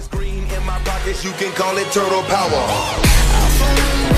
It's green in my pockets, you can call it turtle power.